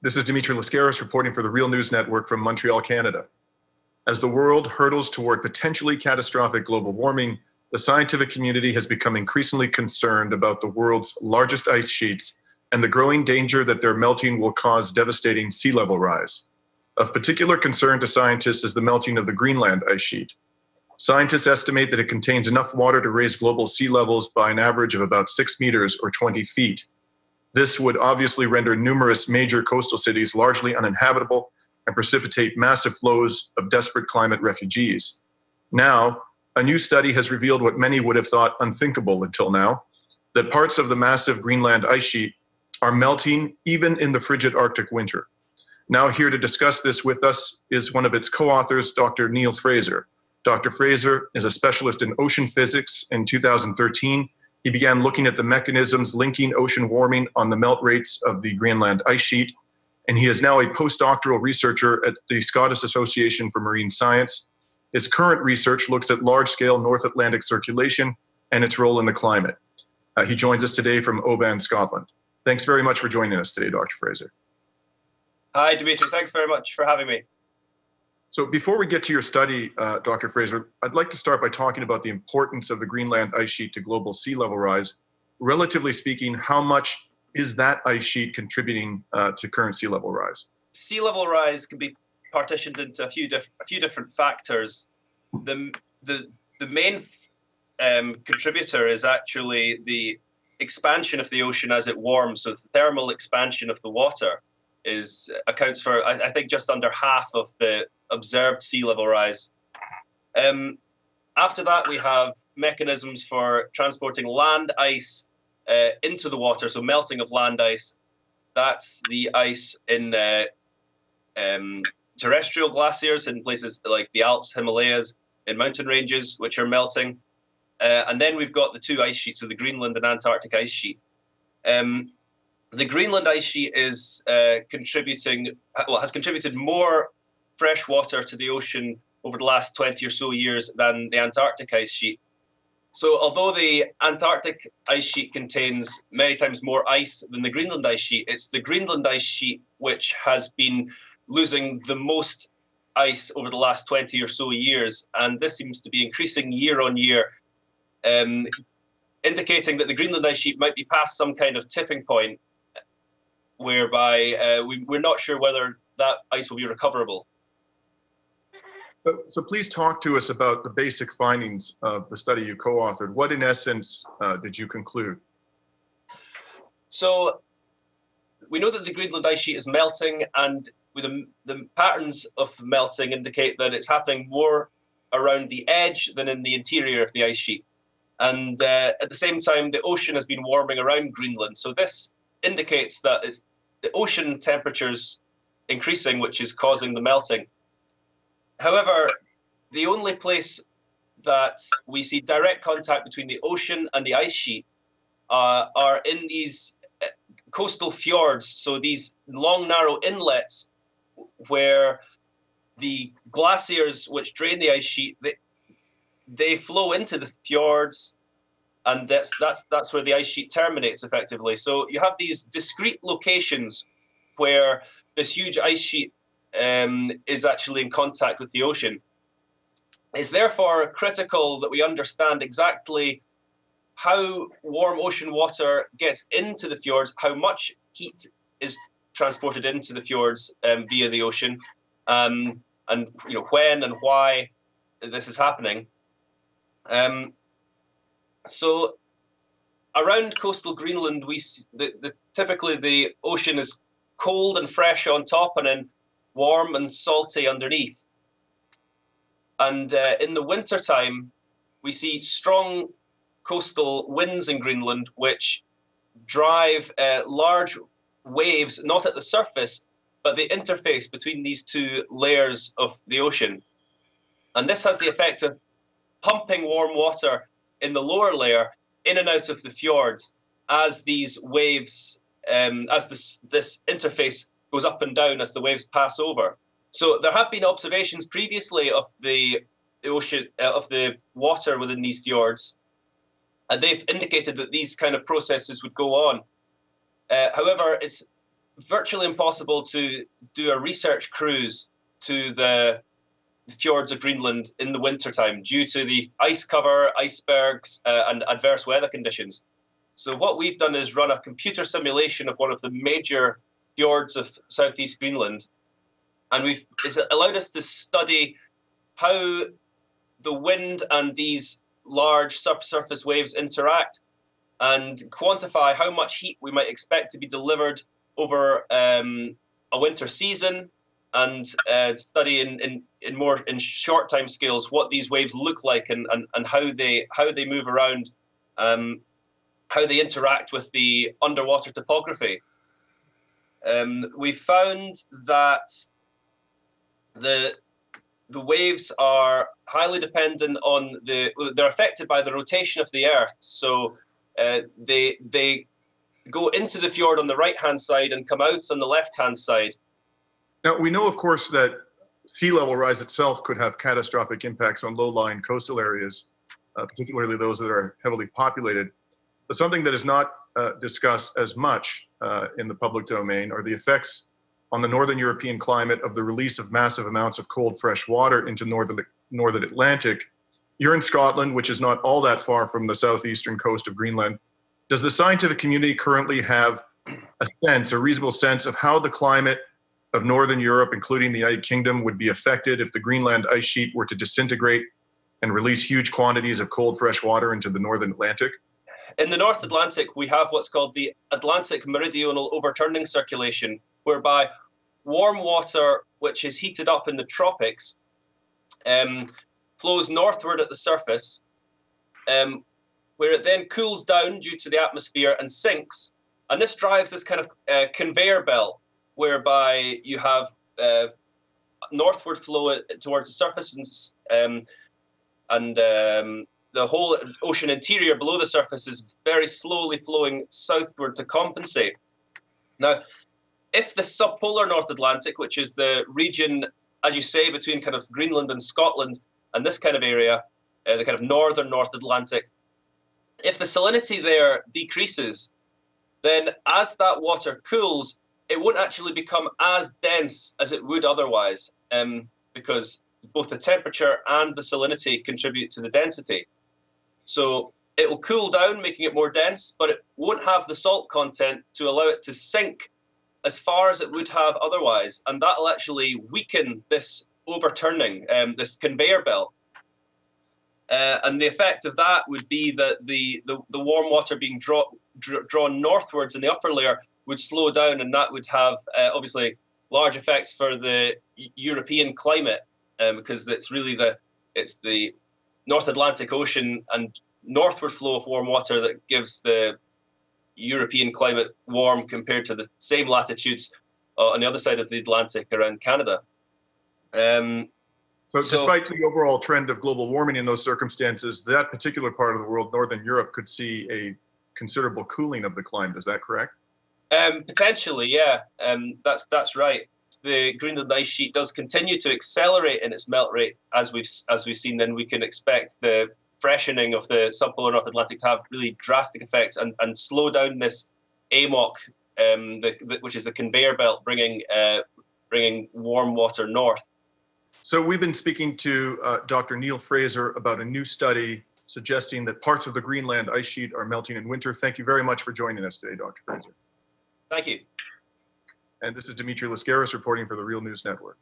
This is Dimitri Lascaris reporting for the Real News Network from Montreal, Canada. As the world hurtles toward potentially catastrophic global warming, the scientific community has become increasingly concerned about the world's largest ice sheets and the growing danger that their melting will cause devastating sea level rise. Of particular concern to scientists is the melting of the Greenland ice sheet. Scientists estimate that it contains enough water to raise global sea levels by an average of about six meters or 20 feet. This would obviously render numerous major coastal cities largely uninhabitable and precipitate massive flows of desperate climate refugees. Now, a new study has revealed what many would have thought unthinkable until now that parts of the massive Greenland ice sheet are melting even in the frigid Arctic winter. Now, here to discuss this with us is one of its co authors, Dr. Neil Fraser. Dr. Fraser is a specialist in ocean physics. In 2013, he began looking at the mechanisms linking ocean warming on the melt rates of the Greenland ice sheet, and he is now a postdoctoral researcher at the Scottish Association for Marine Science. His current research looks at large scale North Atlantic circulation and its role in the climate. Uh, he joins us today from Oban, Scotland. Thanks very much for joining us today, Dr. Fraser. Hi, Dimitri. Thanks very much for having me. So before we get to your study, uh, Dr. Fraser, I'd like to start by talking about the importance of the Greenland ice sheet to global sea level rise. Relatively speaking, how much is that ice sheet contributing uh, to current sea level rise? Sea level rise can be partitioned into a few, diff- a few different factors. The, the, the main um, contributor is actually the expansion of the ocean as it warms, so the thermal expansion of the water is accounts for I, I, think just under half of the observed sea level rise. Um, after that, we have mechanisms for transporting land ice uh, into the water, so melting of land ice. That's the ice in uh, um, terrestrial glaciers in places like the Alps, Himalayas, in mountain ranges, which are melting. Uh, and then we've got the two ice sheets, so the Greenland and Antarctic ice sheet. Um, the Greenland ice sheet is uh, contributing, well, has contributed more fresh water to the ocean over the last 20 or so years than the Antarctic ice sheet. So, although the Antarctic ice sheet contains many times more ice than the Greenland ice sheet, it's the Greenland ice sheet which has been losing the most ice over the last 20 or so years. And this seems to be increasing year on year, um, indicating that the Greenland ice sheet might be past some kind of tipping point whereby uh, we, we're not sure whether that ice will be recoverable. So, so, please talk to us about the basic findings of the study you co-authored. What, in essence, uh, did you conclude? So, we know that the Greenland ice sheet is melting, and the, the patterns of melting indicate that it's happening more around the edge than in the interior of the ice sheet. And uh, at the same time, the ocean has been warming around Greenland. So this indicates that it's the ocean temperatures increasing, which is causing the melting. However, the only place that we see direct contact between the ocean and the ice sheet uh, are in these uh, coastal fjords, so these long, narrow inlets where the glaciers which drain the ice sheet they, they flow into the fjords and that's that's that's where the ice sheet terminates effectively. So you have these discrete locations where this huge ice sheet um, is actually in contact with the ocean. It's therefore critical that we understand exactly how warm ocean water gets into the fjords, how much heat is transported into the fjords um, via the ocean, um, and you know when and why this is happening. Um, so around coastal Greenland, we the, the, typically the ocean is cold and fresh on top, and then warm and salty underneath. And uh, in the wintertime, we see strong coastal winds in Greenland, which drive uh, large waves, not at the surface, but the interface between these two layers of the ocean. And this has the effect of pumping warm water in the lower layer in and out of the fjords as these waves, um, as this, this interface goes up and down as the waves pass over. So there have been observations previously of the, ocean, uh, of the water within these fjords, and they've indicated that these kind of processes would go on. Uh, however, it's virtually impossible to do a research cruise to the fjords of Greenland in the wintertime due to the ice cover, icebergs, uh, and adverse weather conditions. So what we've done is run a computer simulation of one of the major fjords of southeast Greenland, and we've it's allowed us to study how the wind and these large subsurface waves interact and quantify how much heat we might expect to be delivered over um, a winter season and uh, study in, in, in more in short time scales what these waves look like and, and, and how they how they move around um, how they interact with the underwater topography. Um, we found that the the waves are highly dependent on the they're affected by the rotation of the earth. So uh, they they go into the fjord on the right hand side and come out on the left hand side now, we know, of course, that sea level rise itself could have catastrophic impacts on low-lying coastal areas, uh, particularly those that are heavily populated. But something that is not uh, discussed as much uh, in the public domain are the effects on the northern European climate of the release of massive amounts of cold fresh water into northern northern Atlantic. You're in Scotland, which is not all that far from the southeastern coast of Greenland. Does the scientific community currently have a sense, a reasonable sense of how the climate of Northern Europe, including the United Kingdom, would be affected if the Greenland ice sheet were to disintegrate and release huge quantities of cold fresh water into the Northern Atlantic? In the North Atlantic, we have what's called the Atlantic Meridional Overturning Circulation, whereby warm water, which is heated up in the tropics, um, flows northward at the surface, um, where it then cools down due to the atmosphere and sinks. And this drives this kind of uh, conveyor belt whereby you have uh, northward flow towards the surface and, um, and um, the whole ocean interior below the surface is very slowly flowing southward to compensate. Now, if the subpolar North Atlantic, which is the region, as you say, between kind of Greenland and Scotland and this kind of area, uh, the kind of northern North Atlantic, if the salinity there decreases, then as that water cools, it won't actually become as dense as it would otherwise um, because both the temperature and the salinity contribute to the density. So it will cool down, making it more dense, but it won't have the salt content to allow it to sink as far as it would have otherwise. And that'll actually weaken this overturning, um, this conveyor belt. Uh, and the effect of that would be that the, the, the warm water being draw, drawn northwards in the upper layer would slow down, and that would have uh, obviously large effects for the European climate um, because it's really the it's the North Atlantic Ocean and northward flow of warm water that gives the European climate warm compared to the same latitudes uh, on the other side of the Atlantic around Canada. Um, so, so, despite the overall trend of global warming in those circumstances, that particular part of the world, Northern Europe, could see a considerable cooling of the climate. Is that correct? Um, potentially, yeah. Um, that's that's right. The Greenland ice sheet does continue to accelerate in its melt rate, as we've as we've seen. Then we can expect the freshening of the subpolar North Atlantic to have really drastic effects and, and slow down this AMOC, um, the, the, which is the conveyor belt bringing uh, bringing warm water north. So we've been speaking to uh, Dr. Neil Fraser about a new study suggesting that parts of the Greenland ice sheet are melting in winter. Thank you very much for joining us today, Dr. Fraser. Thank you. And this is Dimitri Lascaris reporting for the Real News Network.